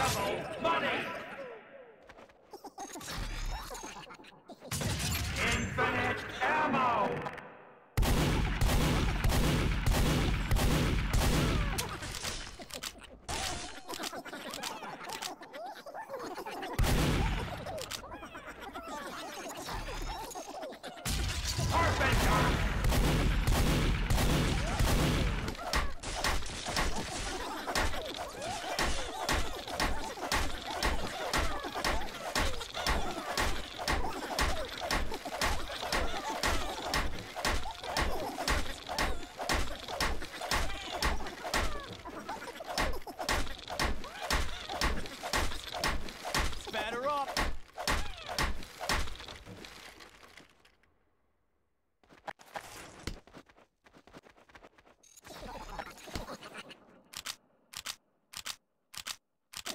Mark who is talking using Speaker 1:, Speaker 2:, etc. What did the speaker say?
Speaker 1: Double money!